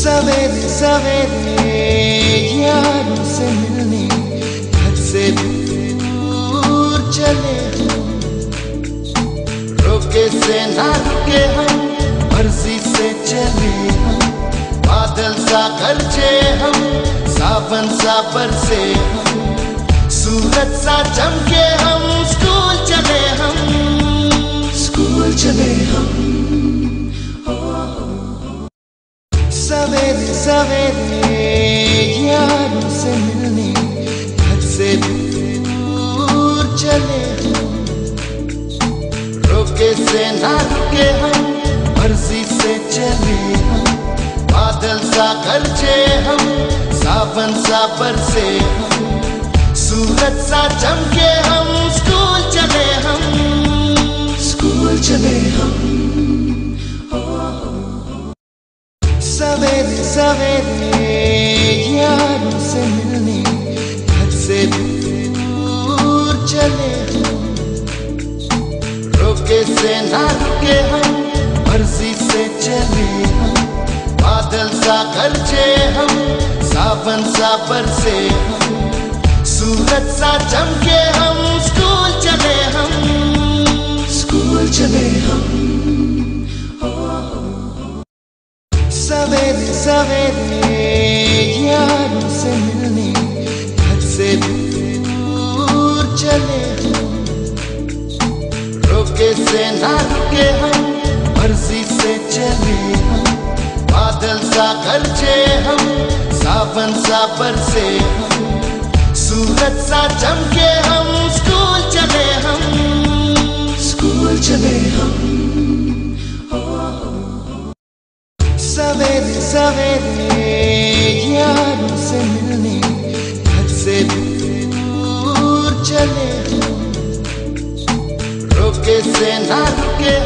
सवेरे सवेरे यारों से मिलने घर से दूर चले रोके से ना रुके हम मर्ज़ी से चले हम बादल सा गरजे हम सावन सा बरसे हम सूरज सा चमके हम सवेरे सवेरे यारों से मिलने घर से दूर चले हम रोके से ना रुके हम मर्ज़ी से चले हम बादल सा गरजे हम सावन सा बरसे हम सूरज सा चमके हम सवेरे सवेरे यारों से मिलने घर से दूर चले हम रोके से ना रुके हम मर्ज़ी से चले हम बादल सा गरजे हम सावन सा बरसे हम सवेरे सवेरे यारों से मिलने घर से दूर चले हम रोके से ना रुके हम मर्ज़ी से चले हम बादल सा गरजे हम सावन सा बरसे हम सवेरे सवेरे यारों से मिलने घर से दूर चले रोके से ना रुके